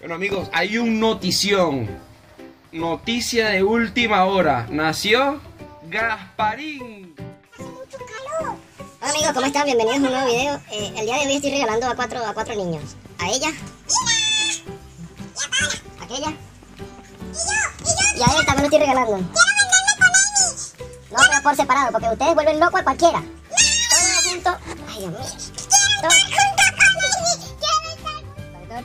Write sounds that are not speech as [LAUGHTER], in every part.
Bueno amigos, hay un notición. Noticia de última hora. Nació Gasparín. Hola amigos, ¿cómo están? Bienvenidos a un nuevo video. Eh, el día de hoy estoy regalando a cuatro, a cuatro niños. A ella. A aquella. Y a él también lo estoy regalando. No, pero por separado, porque ustedes vuelven loco a cualquiera. Todos juntos. Ay, Dios mío. Me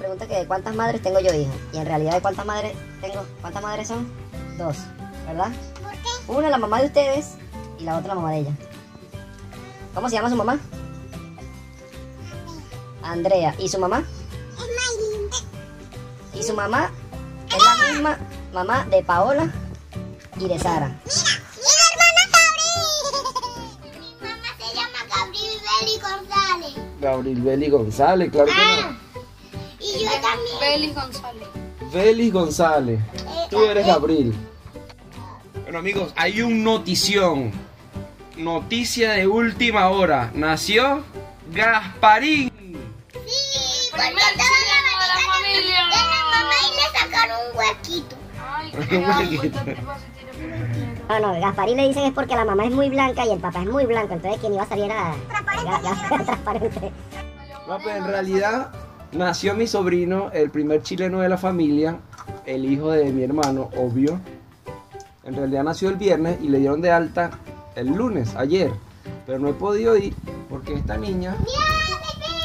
pregunta que de cuántas madres tengo yo hijos. Y en realidad de cuántas madres tengo. ¿Cuántas madres son? Dos, ¿verdad? Una la mamá de ustedes y la otra la mamá de ella. ¿Cómo se llama su mamá? Andrea. ¿Y su mamá? Y su mamá es la misma mamá de Paola y de Sara. [LAUGHS] Mamá se llama Gabriel Beli González. Gabriel Beli González, claro que no. Félix González. Félix González. Tú eres Gabriel. Bueno amigos, hay un notición. Noticia de última hora. Nació Gasparín. Sí, porque toda la la familia. de la mamá y le sacaron un huequito. Ay, qué huequito. este. No, no, Gasparín le dicen es porque la mamá es muy blanca y el papá es muy blanco. Entonces quien iba a salir era transparente. No, pero en realidad nació mi sobrino, el primer chileno de la familia, el hijo de mi hermano, obvio. En realidad nació el viernes y le dieron de alta el lunes, ayer. Pero no he podido ir porque esta niña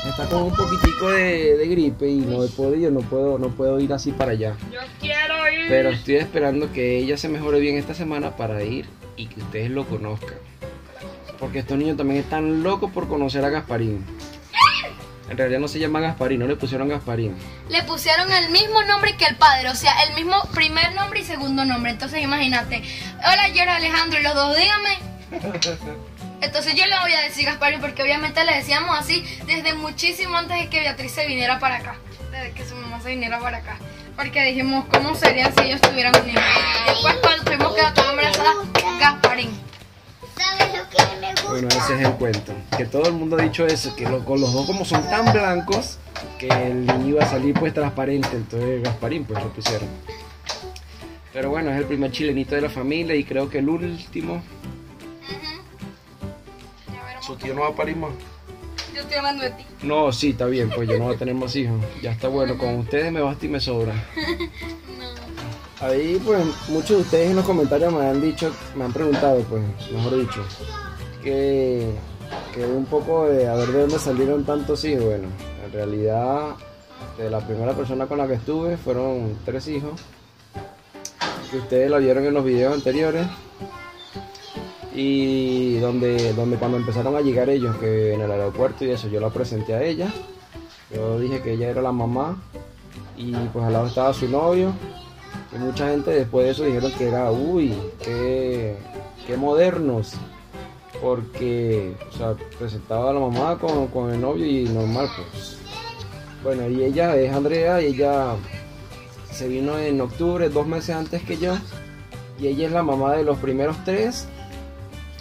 está con un poquitico de, de gripe y no he podido, no puedo, no puedo ir así para allá. Yo quiero ir. Pero estoy esperando que ella se mejore bien esta semana para ir y que ustedes lo conozcan. Porque estos niños también están locos por conocer a Gasparín. En realidad no se llama Gasparín, no le pusieron Gasparín. Le pusieron el mismo nombre que el padre, o sea, el mismo primer nombre y segundo nombre. Entonces imagínate, hola yo era Alejandro y los dos dígame. [LAUGHS] Entonces yo le voy a decir Gasparín porque obviamente le decíamos así desde muchísimo antes de que Beatriz se viniera para acá. Desde que su mamá se viniera para acá. Porque dijimos, ¿cómo serían si ellos tuvieran un niño? Después cuando tuvimos que tomar embarazada, Gasparín. Bueno, ese es el cuento. Que todo el mundo ha dicho eso, que lo- con los dos como son tan blancos, que el niño iba a salir pues transparente, entonces Gasparín pues lo pusieron. Pero bueno, es el primer chilenito de la familia y creo que el último. Su tío no va a parir más. Yo estoy hablando de ti. No, sí, está bien, pues yo no voy a tener más hijos. Ya está bueno, con ustedes me basta y me sobra. [LAUGHS] Ahí, pues, muchos de ustedes en los comentarios me han dicho, me han preguntado, pues, mejor dicho, que, un poco de a ver de dónde salieron tantos hijos. Bueno, en realidad, de la primera persona con la que estuve fueron tres hijos, que ustedes la vieron en los videos anteriores. Y donde, donde cuando empezaron a llegar ellos, que en el aeropuerto y eso, yo la presenté a ella. Yo dije que ella era la mamá y pues al lado estaba su novio. Y mucha gente después de eso dijeron que era, uy, qué, qué modernos. Porque, o sea, presentaba a la mamá con, con el novio y normal, pues. Bueno, y ella es Andrea y ella se vino en octubre, dos meses antes que yo. Y ella es la mamá de los primeros tres.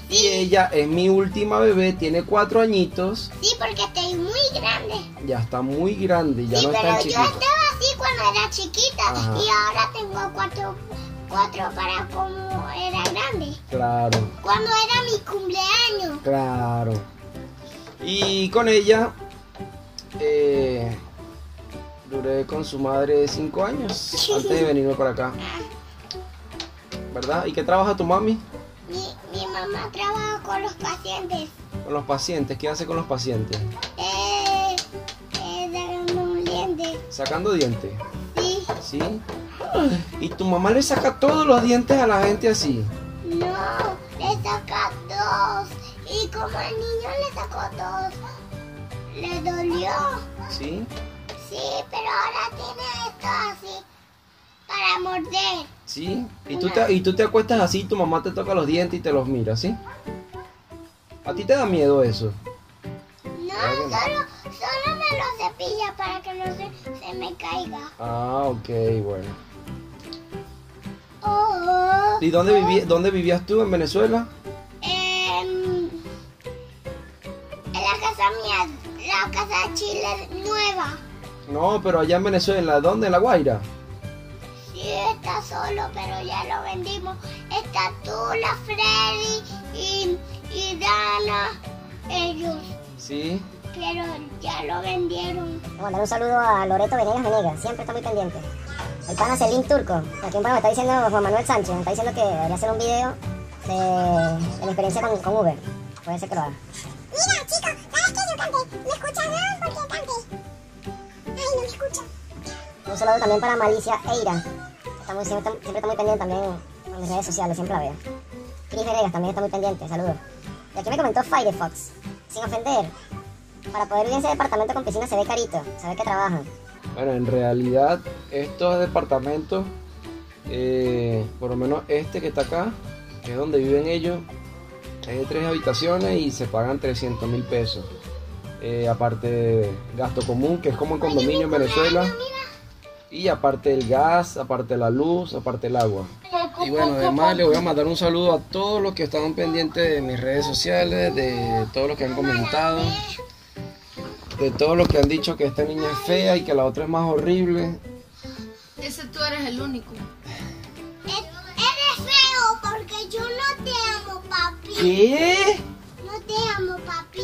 Y ella es mi última bebé, tiene cuatro añitos, Sí, porque estoy muy grande. ya está muy grande, ya sí, no es pero tan yo chiquita. estaba así cuando era chiquita Ajá. y ahora tengo cuatro, cuatro para como era grande. Claro. Cuando era mi cumpleaños. Claro. Y con ella eh, duré con su madre cinco años antes de venirme para acá. ¿Verdad? ¿Y qué trabaja tu mami? Mi, mi mamá trabaja con los pacientes. Con los pacientes. ¿Qué hace con los pacientes? Eh, eh, dando un diente. Sacando dientes. Sí. ¿Sí? Y tu mamá le saca todos los dientes a la gente así. No, le saca dos. Y como el niño le sacó dos, le dolió. ¿Sí? Sí, pero ahora tiene esto así para morder. ¿Sí? Y tú, te, y tú te acuestas así, tu mamá te toca los dientes y te los mira, ¿sí? ¿A ti te da miedo eso? No, solo, solo me lo cepilla para que no se, se me caiga. Ah, ok, bueno. ¿Y dónde, viví, dónde vivías tú en Venezuela? em, en la casa mía, la casa de Chile nueva. No, pero allá en Venezuela, ¿dónde? ¿En La Guaira? Sí, está solo, pero ya lo vendimos. Está tú, la Freddy y, y Dana, ellos. Sí. Pero ya lo vendieron. Voy a mandar un saludo a Loreto Venegas Venegas, siempre está muy pendiente. El pana Celín Turco, aquí en Panamá me está diciendo Juan Manuel Sánchez, me está diciendo que debería hacer un video de, de mi experiencia con, con Uber. Puede ser que lo haga. Mira, chicos, ¿sabes que yo canté? ¿Me escuchas? No, porque canté. Ay, no me escucho. Un saludo también para Malicia Eira. Está muy- siempre, está, siempre está muy pendiente también en mis redes sociales, siempre la veo. Cris Venegas también está muy pendiente, saludos. Y aquí me comentó Firefox, sin ofender. Para poder vivir en ese departamento con piscina se ve carito, se ve que trabajan. Bueno, en realidad estos departamentos, eh, por lo menos este que está acá, que es donde viven ellos, es de tres habitaciones y se pagan 300 mil pesos. Eh, aparte gasto común, que es como el condominio en Venezuela. Y aparte el gas, aparte la luz, aparte el agua. Y bueno, además le voy a mandar un saludo a todos los que estaban pendientes de mis redes sociales, de todos los que han comentado, de todos los que han dicho que esta niña es fea y que la otra es más horrible. Ese tú eres el único. E- Eres feo porque yo no te amo, papi. ¿Qué? No te amo, papi.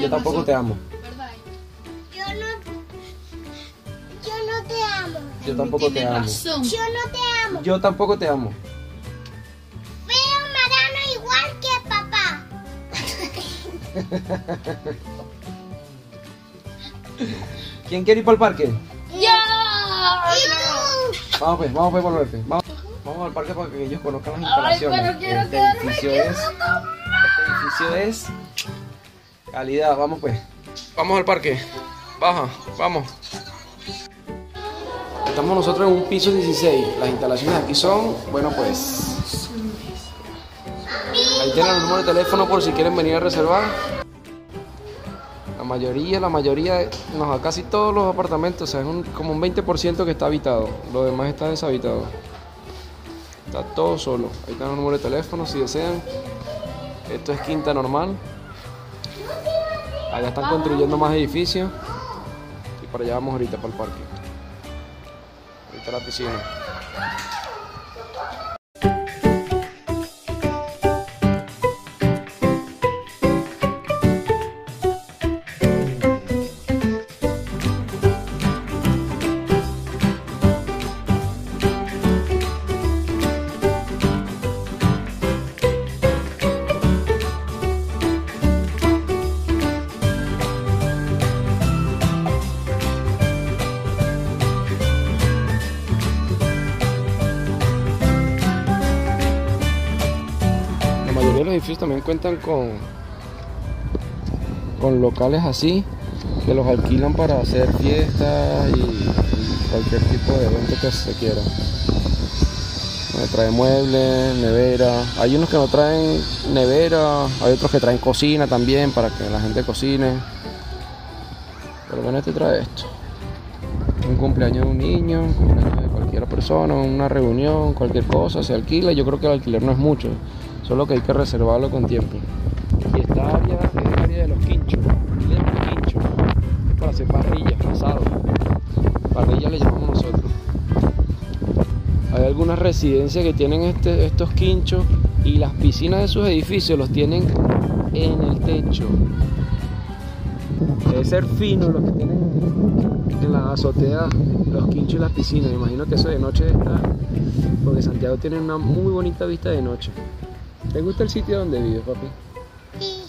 Yo tampoco razón, te amo. ¿verdad? Yo no... Yo no te amo. Yo tampoco te amo. razón. Yo no te amo. Yo tampoco te amo. Feo, marano, igual que papá. [LAUGHS] ¿Quién quiere ir para el parque? ¡Ya! ¿Y tú? Vamos pues, vamos pues por verte. Vamos, vamos al parque para que ellos conozcan las Ay, instalaciones. pero quiero este quedarme edificio es. Este edificio es calidad. Vamos pues. Vamos al parque. Baja, vamos. Estamos nosotros en un piso 16. Las instalaciones aquí son, bueno pues. Ahí tienen el número de teléfono por si quieren venir a reservar. Mayoría, la mayoría, no, casi todos los apartamentos, o sea, es un- como un 20% que está habitado. Lo demás está deshabitado. Está todo solo. Ahí están los números de teléfono si desean. Esto es quinta normal. Allá están construyendo más edificios. Y para allá vamos ahorita, para el parque. Está la piscina. Cuentan con, con locales así, que los alquilan para hacer fiestas y, cualquier tipo de evento que se quiera. Eh, Trae muebles, nevera. Hay unos que no traen nevera, hay otros que traen cocina también para que la gente cocine. Pero bueno, este trae esto. Un cumpleaños de un niño, un cumpleaños de cualquier persona, una reunión, cualquier cosa, se alquila. Yo creo que el alquiler no es mucho, solo que hay que reservarlo con tiempo. Y esta área es el área de los quinchos, le llamamos quincho, para hacer parrillas, asado. Parrilla le llamamos nosotros. Hay algunas residencias que tienen este- estos quinchos y las piscinas de sus edificios los tienen en el techo. Debe ser fino lo que tienen en la azotea, los quinchos y las piscinas. Me imagino que eso de noche está, porque Santiago tiene una muy bonita vista de noche. ¿Te gusta el sitio donde vives, papi? Sí.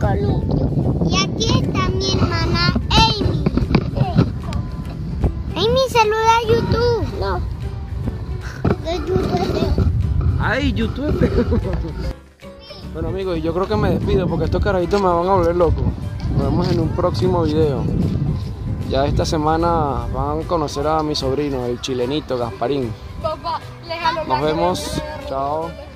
Columpio. Y aquí está mi hermana Amy. Amy, saluda a YouTube. No. De YouTube. ¡Ay, YouTube! bueno amigos, yo creo que me despido porque estos carajitos me van a volver loco. Nos vemos en un próximo video. Ya esta semana van a conocer a mi sobrino, el chilenito Gasparín. Papá, le jalo la Nos vemos. Ciao.